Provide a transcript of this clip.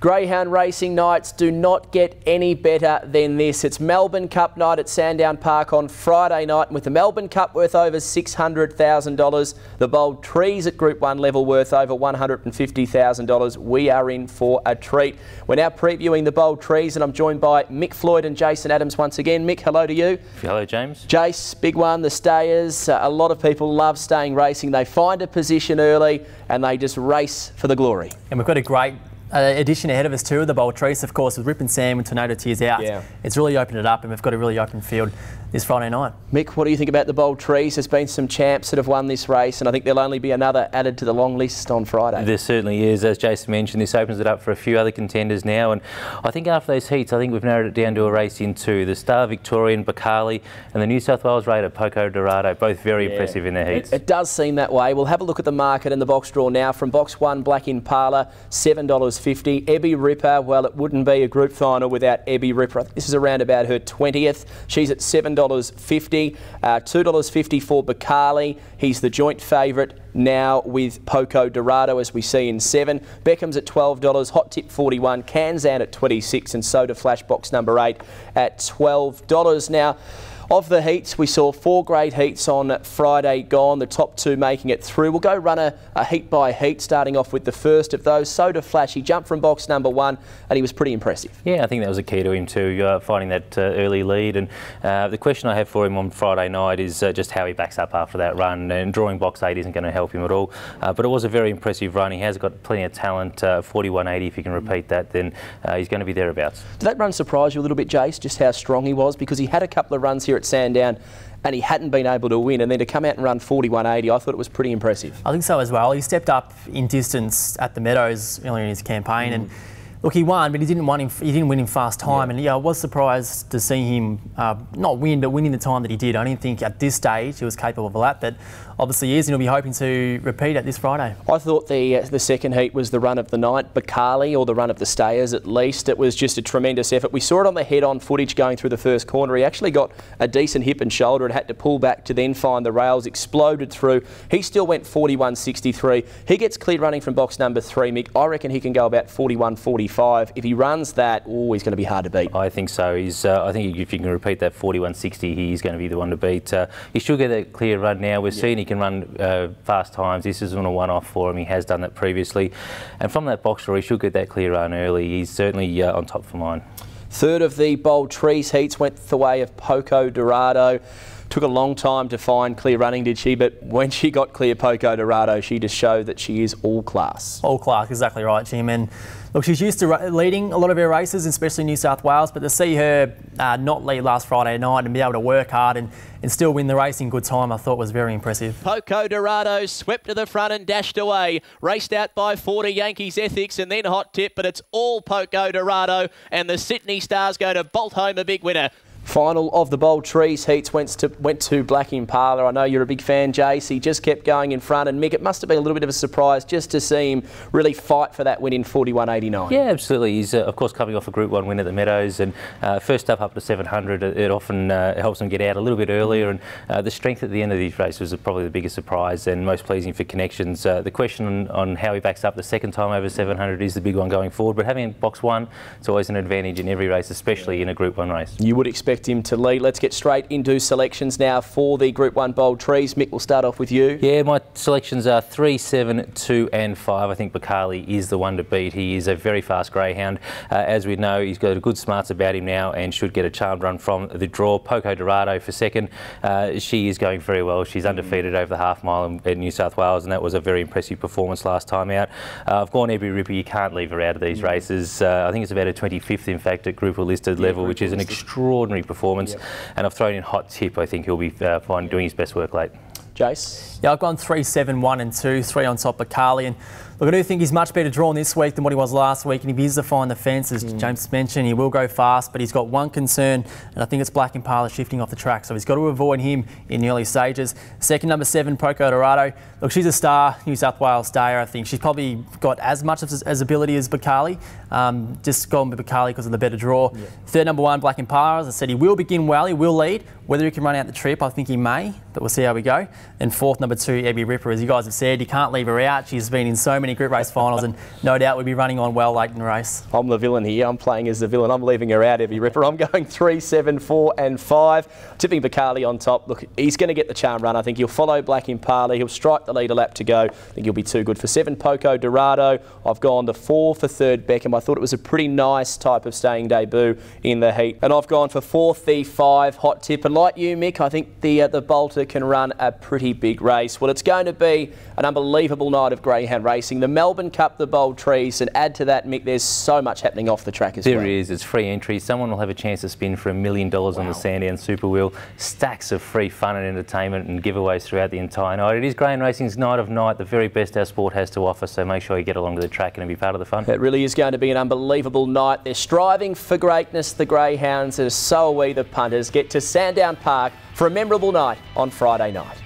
Greyhound racing nights do not get any better than this. It's Melbourne Cup night at Sandown Park on Friday night and with the Melbourne Cup worth over $600,000. The Bold Trease at Group 1 level worth over $150,000. We are in for a treat. We're now previewing the Bold Trease and I'm joined by Mick Floyd and Jason Adams once again. Mick, hello to you. Hello, James. Jace, big one, the stayers. Uh, a lot of people love staying racing. They find a position early and they just race for the glory. And we've got a great uh, addition ahead of us too, the Bold Trease, of course, with Rip and Sam and Tornado Tears out. Yeah. It's really opened it up and we've got a really open field this Friday night. Mick, what do you think about the Bold Trease? There's been some champs that have won this race, and I think there'll only be another added to the long list on Friday. There certainly is. As Jason mentioned, this opens it up for a few other contenders now, and I think after those heats, I think we've narrowed it down to a race in two. The Star Victorian, Bacali, and the New South Wales Raider, Poco Dorado, both very yeah. impressive in their heats. It, it, does seem that way. We'll have a look at the market and the box draw now. From box one, Black Impala, $7.50. Ebby Ripper, well, it wouldn't be a group final without Ebby Ripper. This is around about her 20th. She's at $7.50. Uh, $2.50 for Bacali. He's the joint favourite now with Poco Dorado as we see in seven. Beckham's at $12, Hot Tip 41, Kansan at 26 and Soda Flash box number eight at $12. Now, of the heats, we saw four great heats on Friday gone, the top two making it through. We'll go run a, a heat by heat, starting off with the first of those. Soda Flash, he jumped from box number one and he was pretty impressive. Yeah, I think that was a key to him too, uh, finding that uh, early lead. And uh, the question I have for him on Friday night is uh, just how he backs up after that run. And drawing box eight isn't going to help him at all. Uh, but it was a very impressive run. He has got plenty of talent. Uh, 41.80, if he can repeat that, then he's going to be thereabouts. Did that run surprise you a little bit, Jace, just how strong he was? Because he had a couple of runs here at Sandown and he hadn't been able to win and then to come out and run 41.80 I thought it was pretty impressive. I think so as well. He stepped up in distance at the Meadows earlier in his campaign mm. and Look, he won, but he didn't win. In, he didn't win in fast time, yeah. and yeah, I was surprised to see him uh, not win, but winning the time that he did. I didn't think at this stage he was capable of that, but obviously he is, and he'll be hoping to repeat it this Friday. I thought the uh, the second heat was the run of the night, Bacali, or the run of the stayers at least. It was just a tremendous effort. We saw it on the head-on footage going through the first corner. He actually got a decent hip and shoulder and had to pull back to then find the rails. Exploded through. He still went 41.63. He gets clear running from box number three, Mick. I reckon he can go about 41.45. If he runs that, oh, he's going to be hard to beat. I think so. He's. Uh, I think if you can repeat that 41.60, he's going to be the one to beat. Uh, he should get a clear run now. We're yeah. seeing he can run uh, fast times. This isn't a one-off for him. He has done that previously. And from that box draw, he should get that clear run early. He's certainly uh, on top for mine. Third of the Bold Trease heats went the way of Poco Dorado. Took a long time to find clear running, did she? But when she got clear Poco Dorado, she just showed that she is all class. All class, exactly right, Jim. And look, she's used to leading a lot of her races, especially New South Wales. But to see her uh, not lead last Friday night and be able to work hard and, and still win the race in good time, I thought was very impressive. Poco Dorado swept to the front and dashed away. Raced out by 40 Yankees Ethics and then Hot Tip, but it's all Poco Dorado. And the Sydney Stars go to bolt home a big winner. Final of the Bold Trease heats went to, went to Black Impala. I know you're a big fan, Jace. He just kept going in front. And Mick, it must have been a little bit of a surprise just to see him really fight for that win in 41.89. Yeah, absolutely. He's, uh, of course, coming off a Group 1 win at the Meadows. And uh, first up up to 700, it, it often uh, helps him get out a little bit earlier. And uh, the strength at the end of these races was probably the biggest surprise and most pleasing for connections. Uh, the question on, on, how he backs up the second time over 700 is the big one going forward. But having box one, it's always an advantage in every race, especially in a Group 1 race. You would expect him to lead. Let's get straight into selections now for the Group 1 Bold Trease. Mick, we'll start off with you. Yeah, my selections are 3, 7, 2 and 5. I think Bacali is the one to beat. He is a very fast greyhound. Uh, as we know, he's got a good smarts about him now and should get a charmed run from the draw. Poco Dorado for second. Uh, she is going very well. She's undefeated over the half mile in, in, New South Wales and that was a very impressive performance last time out. Uh, I've gone Ebby Ripper. You can't leave her out of these races. Uh, I think it's about a 25th, in fact, at group listed yeah, level, which is an extraordinary performance. Yep. And I've thrown in hot tip. I think he'll be uh, fine doing his best work late. Jace? Yeah, I've gone 3, 7, 1 and 2, 3 on top of Carly. And Look, I do think he's much better drawn this week than what he was last week, and he is to find the fence, as mm. James mentioned, he will go fast, but he's got one concern, and I think it's Black Impala shifting off the track, so he's got to avoid him in the early stages. Second, number seven, Poco Dorado. Look, she's a star, New South Wales stayer, I think. She's probably got as much as, as ability as Bacali, um, just gone with Bacali because of the better draw. Yeah. Third, number one, Black Impala. As I said, he will begin well, he will lead. Whether he can run out the trip, I think he may, but we'll see how we go. And fourth, number two, Ebby Ripper. As you guys have said, you can't leave her out. She's been in so many many group race finals, and no doubt we'll be running on well late in the race. I'm the villain here. I'm playing as the villain. I'm leaving her out, Ebby Ripper. I'm going three, seven, four, and five. Tipping Bacali on top. Look, he's going to get the charm run. I think he'll follow Black Impala. He'll strike the leader lap to go. I think he'll be too good for seven. Poco Dorado. I've gone the four for third Beckham. I thought it was a pretty nice type of staying debut in the heat. And I've gone for fourth, the five hot tip. And like you, Mick, I think the uh, the Bolter can run a pretty big race. Well, it's going to be an unbelievable night of greyhound racing. The Melbourne Cup, the Bold Trease, and add to that, Mick, there's so much happening off the track as there well. There is. It's free entry. Someone will have a chance to spin for a million dollars on the Sandown Super Wheel. Stacks of free fun and entertainment and giveaways throughout the entire night. It is greyhound racing's night of night, the very best our sport has to offer. So make sure you get along to the track and be part of the fun. It really is going to be an unbelievable night. They're striving for greatness, the Greyhounds, and so are we, the punters. Get to Sandown Park for a memorable night on Friday night.